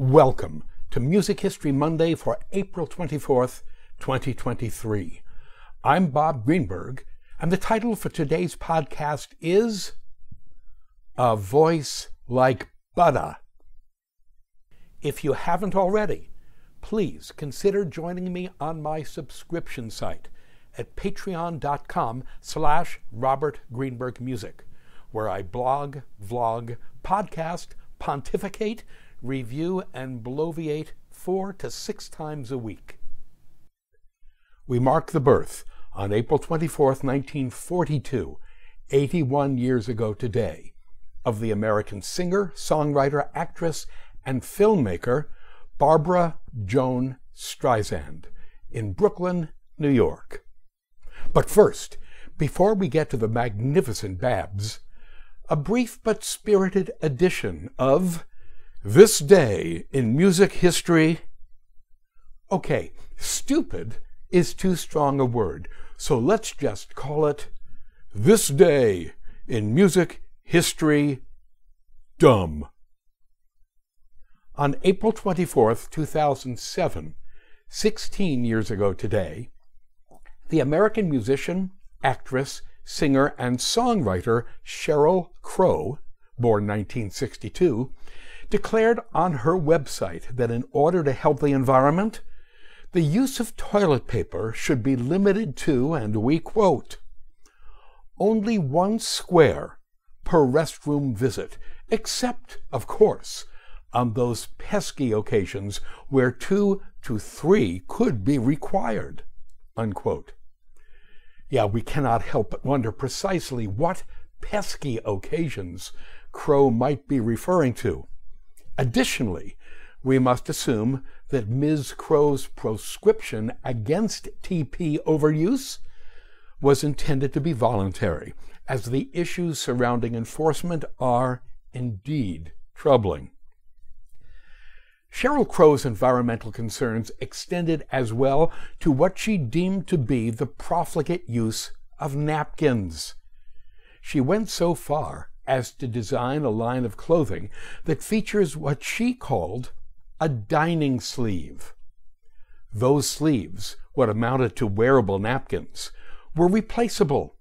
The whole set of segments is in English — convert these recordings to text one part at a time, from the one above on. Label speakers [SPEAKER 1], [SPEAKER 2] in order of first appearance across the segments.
[SPEAKER 1] Welcome to Music History Monday for April 24th, 2023. I'm Bob Greenberg, and the title for today's podcast is A Voice Like Buttah. If you haven't already, please consider joining me on my subscription site at patreon.com slash Robert Greenberg Music, where I blog, vlog, podcast, pontificate, review, and bloviate four to six times a week. We mark the birth on April 24th, 1942, 81 years ago today, of the American singer, songwriter, actress, and filmmaker Barbara Joan Streisand in Brooklyn, New York. But first, before we get to the magnificent Babs, a brief but spirited edition of This Day in Music History. Okay, stupid is too strong a word, so let's just call it This Day in Music History Dumb. On April 24th, 2007, 16 years ago today, the American musician, actress, singer, and songwriter Sheryl Crow, born 1962, declared on her website that in order to help the environment, the use of toilet paper should be limited to, and we quote, only one square per restroom visit, except, of course, on those pesky occasions where two to three could be required. Unquote. Yeah, we cannot help but wonder precisely what pesky occasions Crow might be referring to. Additionally, we must assume that Ms. Crow's proscription against TP overuse was intended to be voluntary, as the issues surrounding enforcement are indeed troubling. Sheryl Crow's environmental concerns extended as well to what she deemed to be the profligate use of napkins. She went so far as to design a line of clothing that features what she called a dining sleeve. Those sleeves, what amounted to wearable napkins, were replaceable.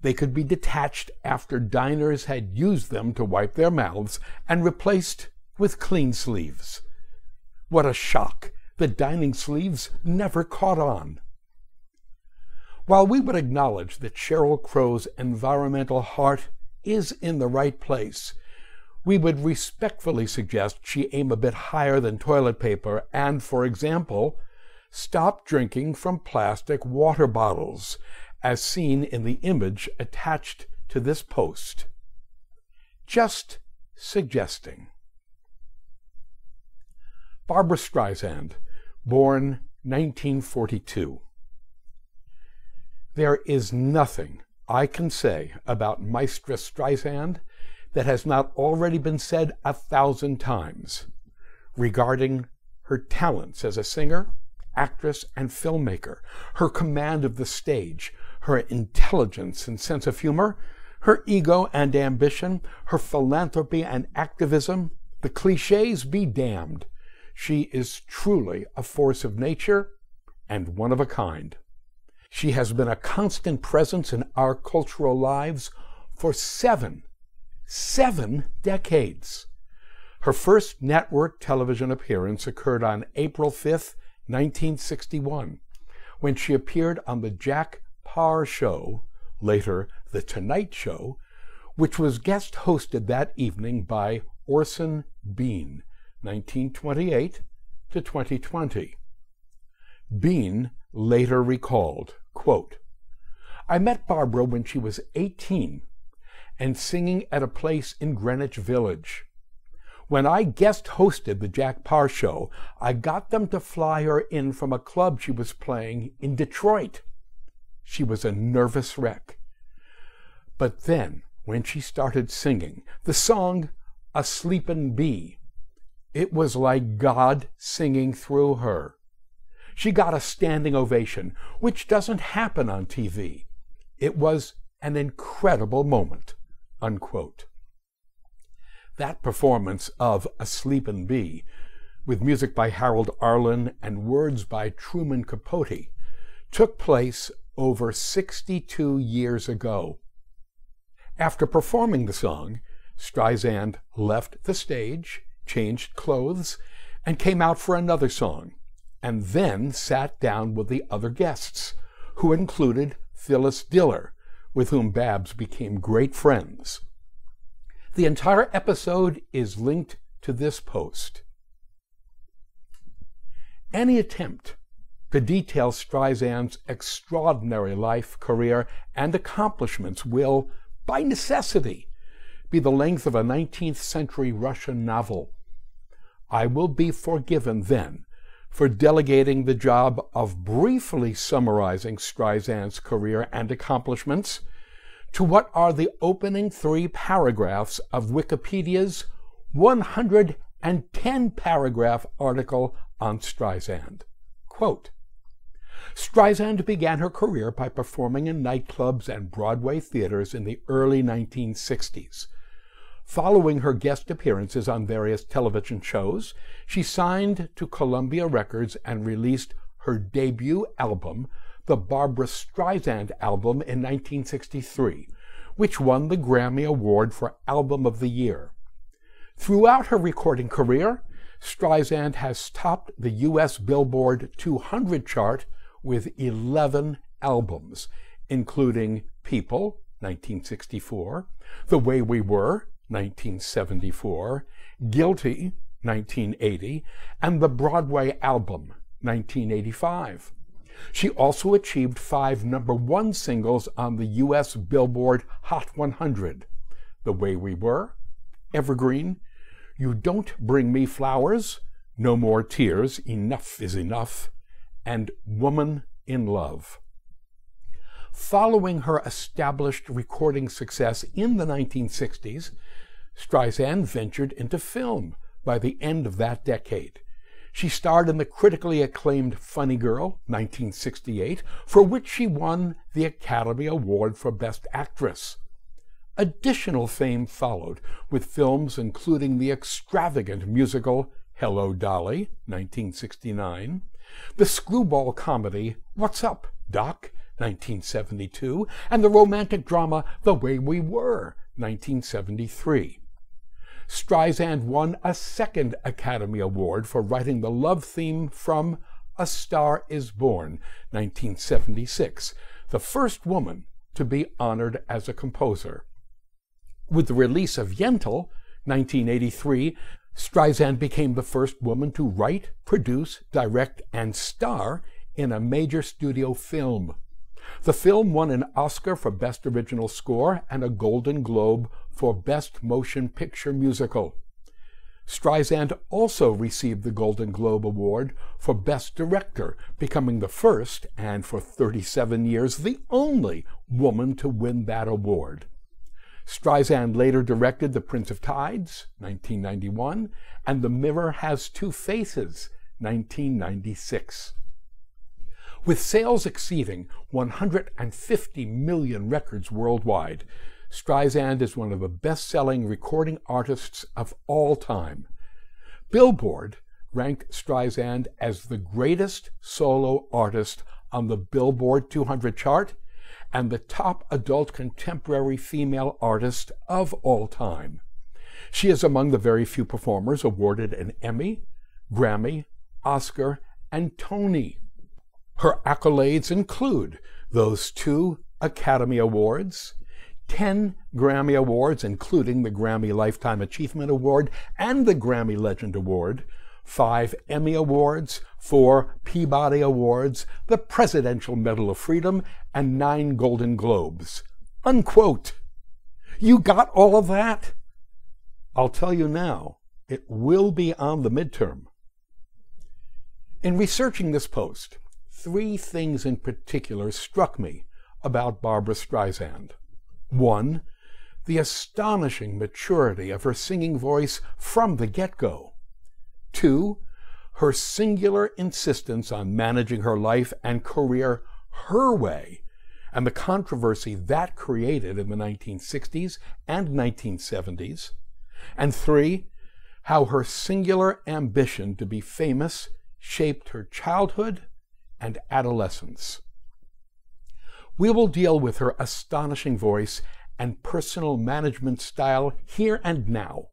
[SPEAKER 1] They could be detached after diners had used them to wipe their mouths and replaced with clean sleeves. What a shock! The dining sleeves never caught on. While we would acknowledge that Sheryl Crow's environmental heart is in the right place, we would respectfully suggest she aim a bit higher than toilet paper and, for example, stop drinking from plastic water bottles, as seen in the image attached to this post. Just suggesting. Barbra Streisand, born 1942. There is nothing I can say about Maestra Streisand that has not already been said a thousand times regarding her talents as a singer, actress, and filmmaker, her command of the stage, her intelligence and sense of humor, her ego and ambition, her philanthropy and activism, the cliches be damned. She is truly a force of nature and one of a kind. She has been a constant presence in our cultural lives for seven, seven decades. Her first network television appearance occurred on April 5, 1961, when she appeared on The Jack Paar Show, later The Tonight Show, which was guest hosted that evening by Orson Bean 1928 to 2020. Bean later recalled, quote, I met Barbara when she was 18 and singing at a place in Greenwich Village. When I guest hosted the Jack Paar show, I got them to fly her in from a club she was playing in Detroit. She was a nervous wreck. But then, when she started singing, the song A Sleepin' Bee it was like God singing through her. She got a standing ovation, which doesn't happen on TV. It was an incredible moment. Unquote. That performance of A Sleepin' Bee with music by Harold Arlen and words by Truman Capote, took place over 62 years ago. After performing the song, Streisand left the stage, changed clothes, and came out for another song, and then sat down with the other guests, who included Phyllis Diller, with whom Babs became great friends. The entire episode is linked to this post. Any attempt to detail Streisand's extraordinary life, career, and accomplishments will, by necessity, be the length of a 19th century Russian novel. I will be forgiven then for delegating the job of briefly summarizing Streisand's career and accomplishments to what are the opening three paragraphs of Wikipedia's 110 paragraph article on Streisand. Quote, Streisand began her career by performing in nightclubs and Broadway theaters in the early 1960s. Following her guest appearances on various television shows, she signed to Columbia Records and released her debut album, the Barbra Streisand Album, in 1963, which won the Grammy Award for Album of the Year. Throughout her recording career, Streisand has topped the U.S. Billboard 200 chart with 11 albums, including People, 1964, The Way We Were, 1974, Guilty, 1980, and the Broadway album, 1985. She also achieved five number one singles on the U.S. Billboard Hot 100 The Way We Were, Evergreen, You Don't Bring Me Flowers, No More Tears, Enough is Enough, and Woman in Love. Following her established recording success in the 1960s, Streisand ventured into film by the end of that decade. She starred in the critically acclaimed Funny Girl, 1968, for which she won the Academy Award for Best Actress. Additional fame followed, with films including the extravagant musical Hello Dolly, 1969, the screwball comedy What's Up, Doc, 1972, and the romantic drama The Way We Were, 1973. Streisand won a second Academy Award for writing the love theme from A Star is Born, 1976, the first woman to be honored as a composer. With the release of Yentl, 1983, Streisand became the first woman to write, produce, direct, and star in a major studio film. The film won an Oscar for Best Original Score and a Golden Globe for Best Motion Picture Musical. Streisand also received the Golden Globe Award for Best Director, becoming the first, and for 37 years, the only woman to win that award. Streisand later directed The Prince of Tides, 1991, and The Mirror Has Two Faces, 1996. With sales exceeding 150 million records worldwide, Streisand is one of the best selling recording artists of all time. Billboard ranked Streisand as the greatest solo artist on the Billboard 200 chart and the top adult contemporary female artist of all time. She is among the very few performers awarded an Emmy, Grammy, Oscar, and Tony. Her accolades include those two Academy Awards, 10 Grammy Awards, including the Grammy Lifetime Achievement Award and the Grammy Legend Award, five Emmy Awards, four Peabody Awards, the Presidential Medal of Freedom, and nine Golden Globes. Unquote. You got all of that? I'll tell you now, it will be on the midterm. In researching this post, three things in particular struck me about Barbra Streisand. One, the astonishing maturity of her singing voice from the get go. Two, her singular insistence on managing her life and career her way, and the controversy that created in the 1960s and 1970s. And three, how her singular ambition to be famous shaped her childhood and adolescence. We will deal with her astonishing voice and personal management style here and now.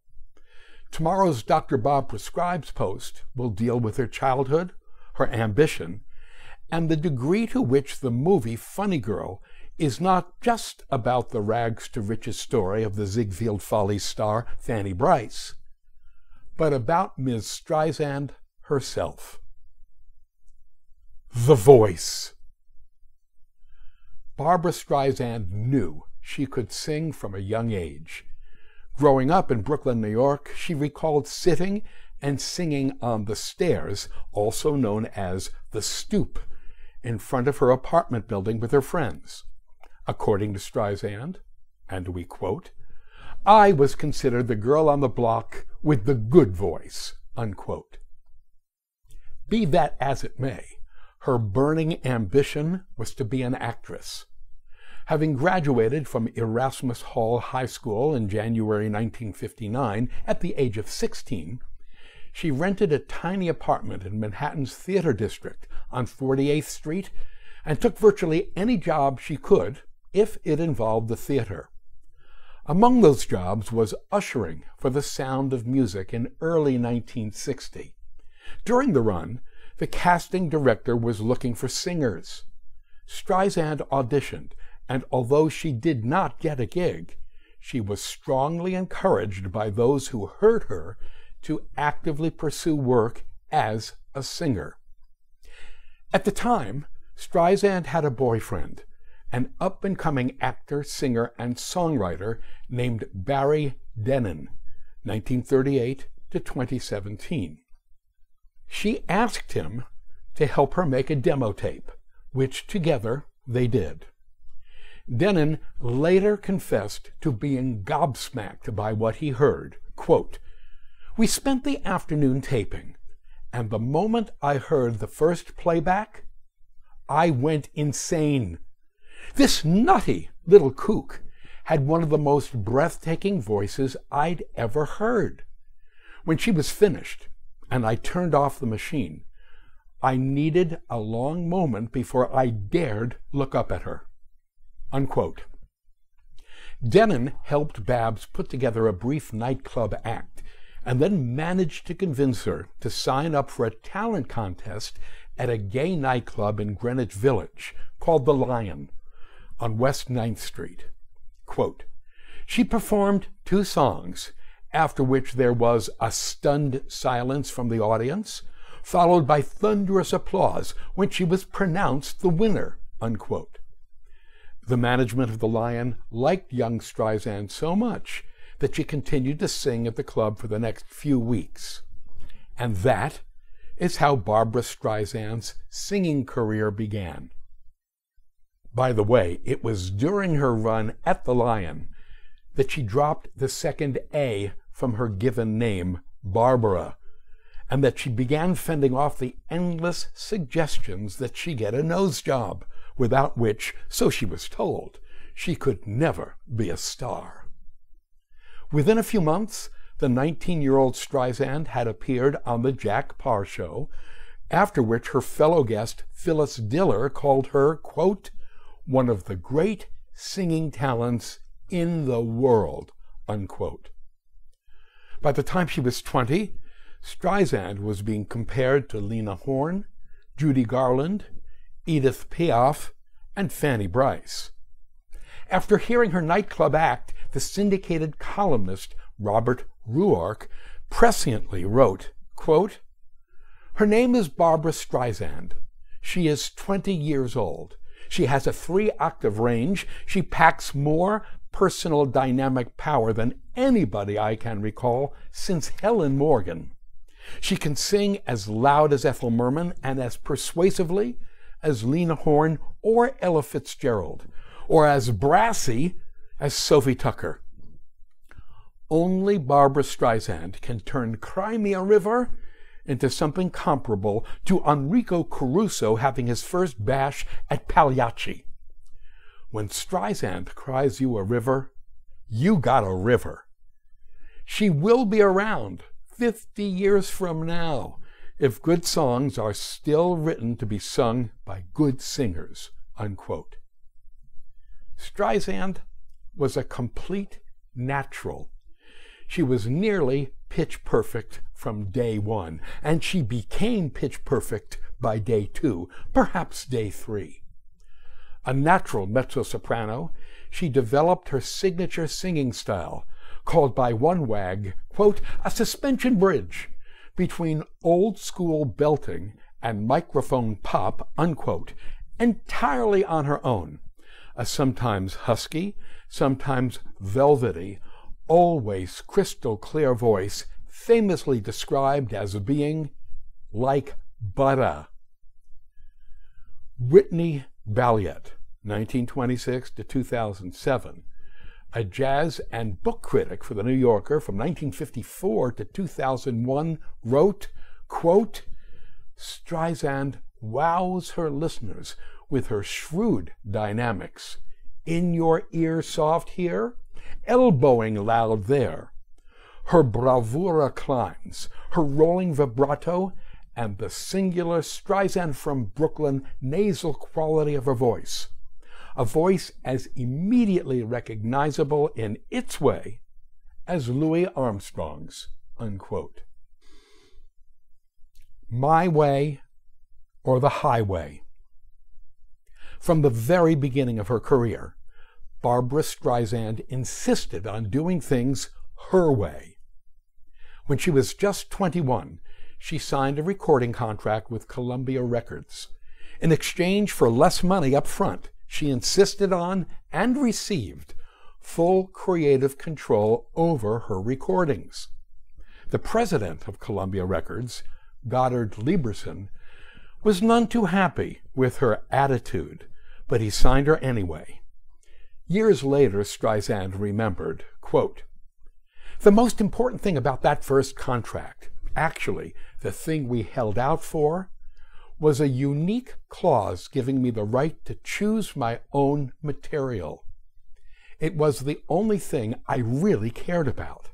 [SPEAKER 1] Tomorrow's Dr. Bob Prescribes post will deal with her childhood, her ambition, and the degree to which the movie Funny Girl is not just about the rags to riches story of the Ziegfeld Follies star Fanny Brice, but about Ms. Streisand herself. The Voice. Barbra Streisand knew she could sing from a young age. Growing up in Brooklyn, New York, she recalled sitting and singing on the stairs, also known as the stoop, in front of her apartment building with her friends. According to Streisand, and we quote, I was considered the girl on the block with the good voice, unquote. Be that as it may, her burning ambition was to be an actress. Having graduated from Erasmus Hall High School in January 1959 at the age of 16, she rented a tiny apartment in Manhattan's Theater District on 48th Street and took virtually any job she could if it involved the theater. Among those jobs was ushering for the Sound of Music in early 1960. During the run, the casting director was looking for singers. Streisand auditioned, and although she did not get a gig, she was strongly encouraged by those who heard her to actively pursue work as a singer. At the time, Streisand had a boyfriend, an up and coming actor, singer, and songwriter named Barry Dennen, 1938 to 2017. She asked him to help her make a demo tape, which together they did. Dennen later confessed to being gobsmacked by what he heard. Quote, We spent the afternoon taping, and the moment I heard the first playback, I went insane. This nutty little kook had one of the most breathtaking voices I'd ever heard. When she was finished and I turned off the machine, I needed a long moment before I dared look up at her. Unquote. Dennen helped Babs put together a brief nightclub act and then managed to convince her to sign up for a talent contest at a gay nightclub in Greenwich Village called The Lion on West Ninth Street. Quote, she performed two songs, after which there was a stunned silence from the audience, followed by thunderous applause when she was pronounced the winner. Unquote. The management of the Lion liked young Streisand so much that she continued to sing at the club for the next few weeks. And that is how Barbra Streisand's singing career began. By the way, it was during her run at the Lion that she dropped the second A from her given name, Barbara, and that she began fending off the endless suggestions that she get a nose job, without which, so she was told, she could never be a star. Within a few months, the 19 year old Streisand had appeared on The Jack Paar Show, after which her fellow guest Phyllis Diller called her, quote, one of the great singing talents in the world, unquote. By the time she was 20, Streisand was being compared to Lena Horne, Judy Garland, Edith Piaf, and Fanny Brice. After hearing her nightclub act, the syndicated columnist Robert Ruark presciently wrote, quote, Her name is Barbra Streisand. She is 20 years old. She has a three octave range. She packs more personal dynamic power than anybody I can recall since Helen Morgan. She can sing as loud as Ethel Merman and as persuasively as Lena Horne or Ella Fitzgerald, or as brassy as Sophie Tucker. Only Barbra Streisand can turn Cry Me a River into something comparable to Enrico Caruso having his first bash at Pagliacci. When Streisand cries you a river, you got a river. She will be around 50 years from now if good songs are still written to be sung by good singers. Unquote. Streisand was a complete natural. She was nearly pitch perfect from day one, and she became pitch perfect by day two, perhaps day three. A natural mezzo soprano, she developed her signature singing style, called by one wag, quote, a suspension bridge between old school belting and microphone pop, unquote, entirely on her own. A sometimes husky, sometimes velvety, always crystal clear voice, famously described as being like butter. Whitney Balliet, 1926 to 2007, a jazz and book critic for The New Yorker from 1954 to 2001, wrote, quote, Streisand wows her listeners with her shrewd dynamics. In your ear soft here, elbowing loud there. Her bravura climbs, her rolling vibrato, and the singular Streisand from Brooklyn nasal quality of her voice a voice as immediately recognizable in its way as Louis Armstrong's. Unquote. My way or the highway. From the very beginning of her career, Barbra Streisand insisted on doing things her way. When she was just 21, she signed a recording contract with Columbia Records. In exchange for less money up front, she insisted on and received full creative control over her recordings. The president of Columbia Records, Goddard Lieberson, was none too happy with her attitude, but he signed her anyway. Years later, Streisand remembered, quote, The most important thing about that first contract, actually the thing we held out for, was a unique clause giving me the right to choose my own material. It was the only thing I really cared about.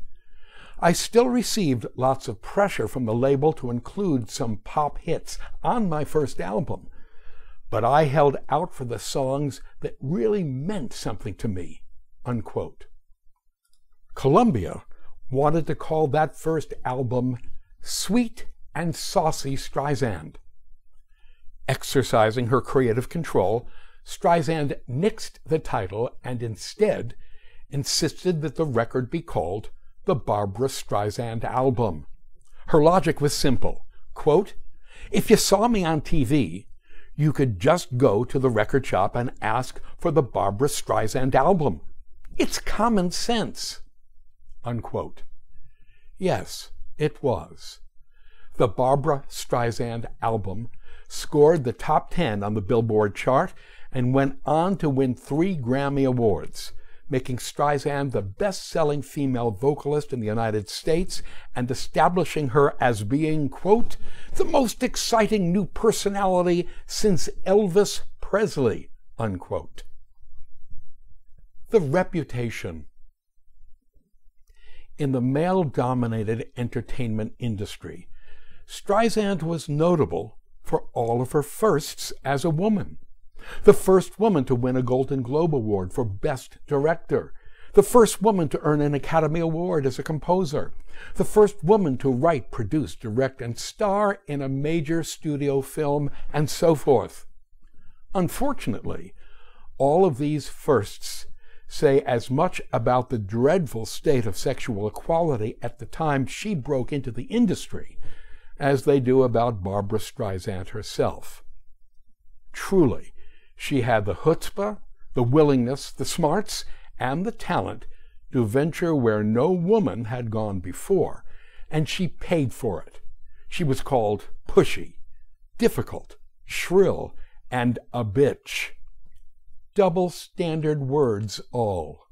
[SPEAKER 1] I still received lots of pressure from the label to include some pop hits on my first album, but I held out for the songs that really meant something to me. Unquote. Columbia wanted to call that first album Sweet and Saucy Streisand. Exercising her creative control, Streisand nixed the title and instead insisted that the record be called the Barbra Streisand album. Her logic was simple. Quote, if you saw me on TV, you could just go to the record shop and ask for the Barbra Streisand album. It's common sense. Unquote. Yes, it was. The Barbra Streisand album scored the top 10 on the Billboard chart, and went on to win three Grammy Awards, making Streisand the best selling female vocalist in the United States and establishing her as being, quote, the most exciting new personality since Elvis Presley, unquote. The reputation. In the male dominated entertainment industry, Streisand was notable for all of her firsts as a woman. The first woman to win a Golden Globe Award for Best Director. The first woman to earn an Academy Award as a composer. The first woman to write, produce, direct, and star in a major studio film, and so forth. Unfortunately, all of these firsts say as much about the dreadful state of sexual equality at the time she broke into the industry as they do about Barbra Streisand herself. Truly, she had the chutzpah, the willingness, the smarts, and the talent to venture where no woman had gone before, and she paid for it. She was called pushy, difficult, shrill, and a bitch. Double standard words all.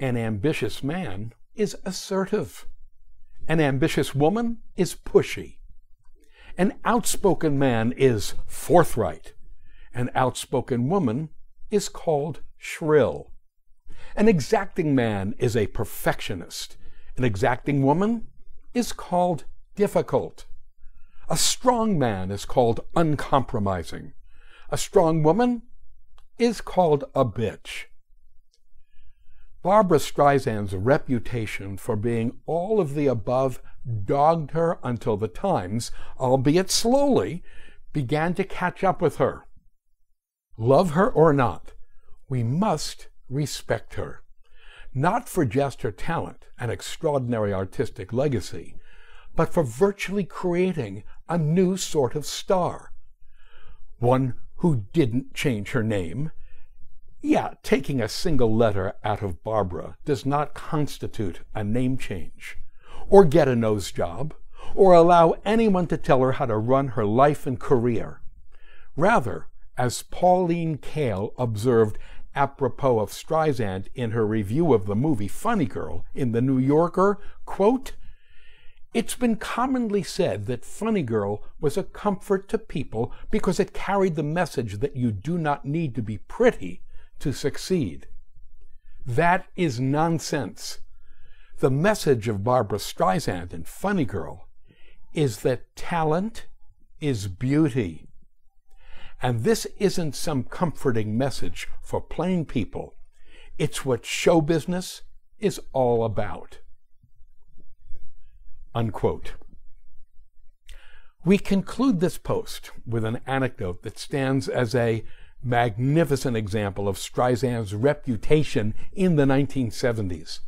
[SPEAKER 1] An ambitious man is assertive. An ambitious woman is pushy. An outspoken man is forthright. An outspoken woman is called shrill. An exacting man is a perfectionist. An exacting woman, is called difficult. A strong man is called uncompromising. A strong woman is called a bitch. Barbra Streisand's reputation for being all of the above dogged her until the Times, albeit slowly, began to catch up with her. Love her or not, we must respect her. Not for just her talent and extraordinary artistic legacy, but for virtually creating a new sort of star. One who didn't change her name yeah, taking a single letter out of Barbara does not constitute a name change, or get a nose job, or allow anyone to tell her how to run her life and career. Rather, as Pauline Kael observed apropos of Streisand in her review of the movie Funny Girl in The New Yorker, quote, it's been commonly said that Funny Girl was a comfort to people because it carried the message that you do not need to be pretty to succeed. That is nonsense. The message of Barbra Streisand in Funny Girl is that talent is beauty. And this isn't some comforting message for plain people. It's what show business is all about. Unquote. We conclude this post with an anecdote that stands as a magnificent example of Streisand's reputation in the 1970s.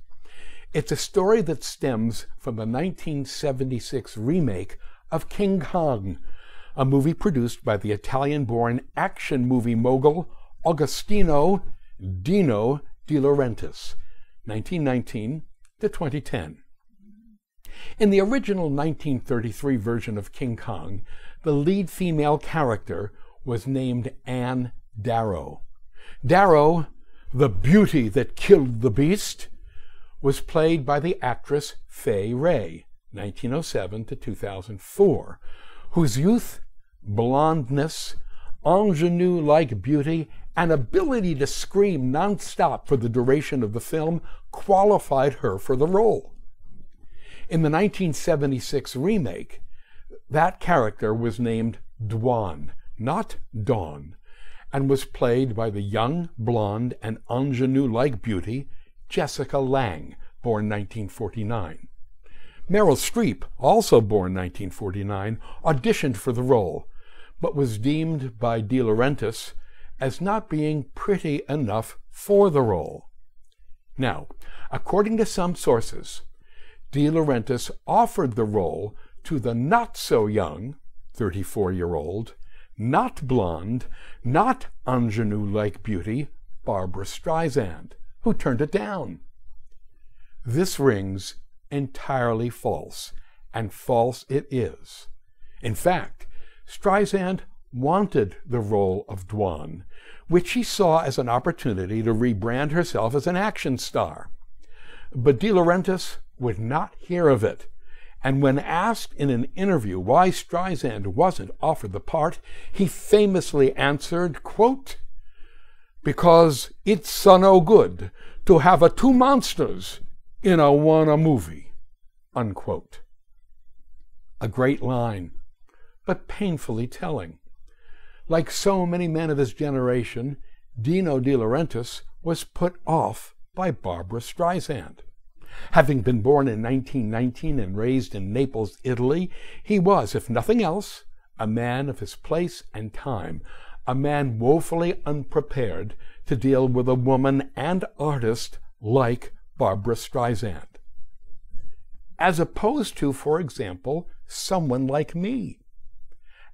[SPEAKER 1] It's a story that stems from the 1976 remake of King Kong, a movie produced by the Italian born action movie mogul Agostino Dino De Laurentiis, 1919 to 2010. In the original 1933 version of King Kong, the lead female character was named Anne Darrow. Darrow, the beauty that killed the beast, was played by the actress Fay Wray, 1907 to 2004, whose youth, blondness, ingenue like beauty, and ability to scream nonstop for the duration of the film qualified her for the role. In the 1976 remake, that character was named Dwan, not Dawn, and was played by the young, blonde, and ingenue like beauty Jessica Lange, born 1949. Meryl Streep, also born 1949, auditioned for the role, but was deemed by De Laurentiis as not being pretty enough for the role. Now, according to some sources, De Laurentiis offered the role to the not so young, 34 year old, not blonde, not ingenue like beauty, Barbra Streisand, who turned it down. This rings entirely false, and false it is. In fact, Streisand wanted the role of Dwan, which she saw as an opportunity to rebrand herself as an action star. But De Laurentiis would not hear of it and when asked in an interview why Streisand wasn't offered the part, he famously answered, quote, because it's so no good to have a two monsters in a one a movie, unquote. A great line, but painfully telling. Like so many men of his generation, Dino De Laurentiis was put off by Barbra Streisand. Having been born in 1919 and raised in Naples, Italy, he was, if nothing else, a man of his place and time, a man woefully unprepared to deal with a woman and artist like Barbra Streisand. As opposed to, for example, someone like me.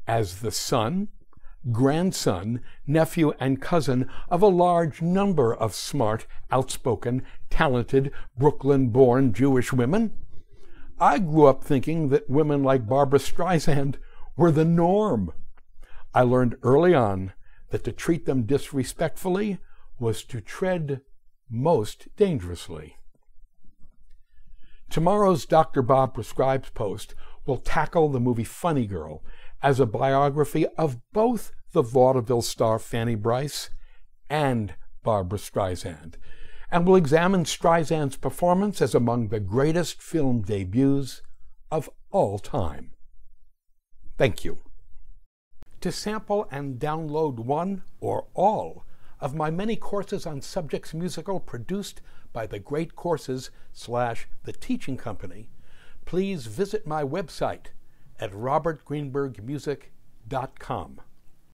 [SPEAKER 1] As the son grandson, nephew, and cousin of a large number of smart, outspoken, talented, Brooklyn born Jewish women. I grew up thinking that women like Barbra Streisand were the norm. I learned early on that to treat them disrespectfully was to tread most dangerously. Tomorrow's Dr. Bob Prescribes post will tackle the movie Funny Girl as a biography of both the vaudeville star Fanny Brice and Barbra Streisand, and will examine Streisand's performance as among the greatest film debuts of all time. Thank you. To sample and download one or all of my many courses on subjects musical produced by the Great Courses slash The Teaching Company, please visit my website at robertgreenbergmusic.com.